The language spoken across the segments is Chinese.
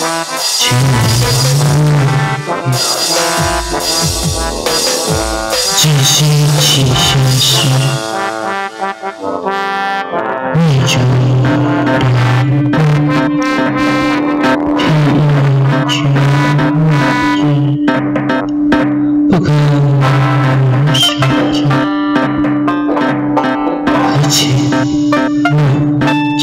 情只是起心时，你就偏一去忘记，不可能时间，而且无假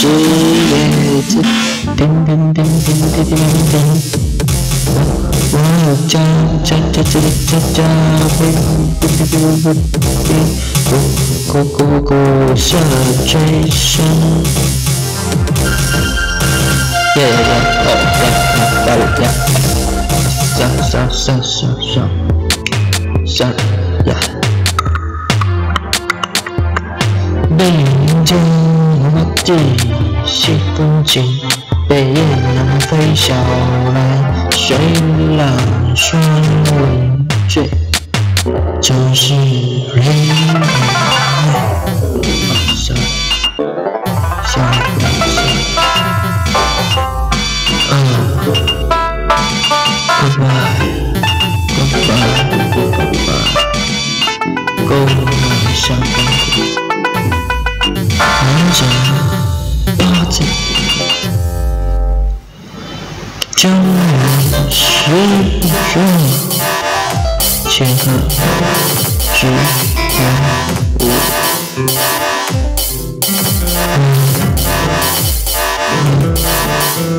是叶子。叮叮叮叮叮叮叮，我我家家家家家家会叮叮叮叮叮，咕咕咕咕下坠声。耶耶耶，哦耶，到了呀，下下下下下下呀，北京我的西风景。北雁南飞小来，水浪双尾醉，就是人海。下下下，嗯，Goodbye，Goodbye，Goodbye，下班，南城江南十人，千客只有我。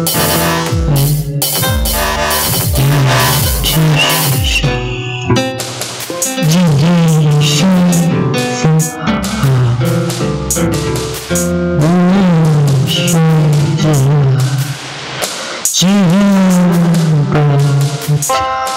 天是。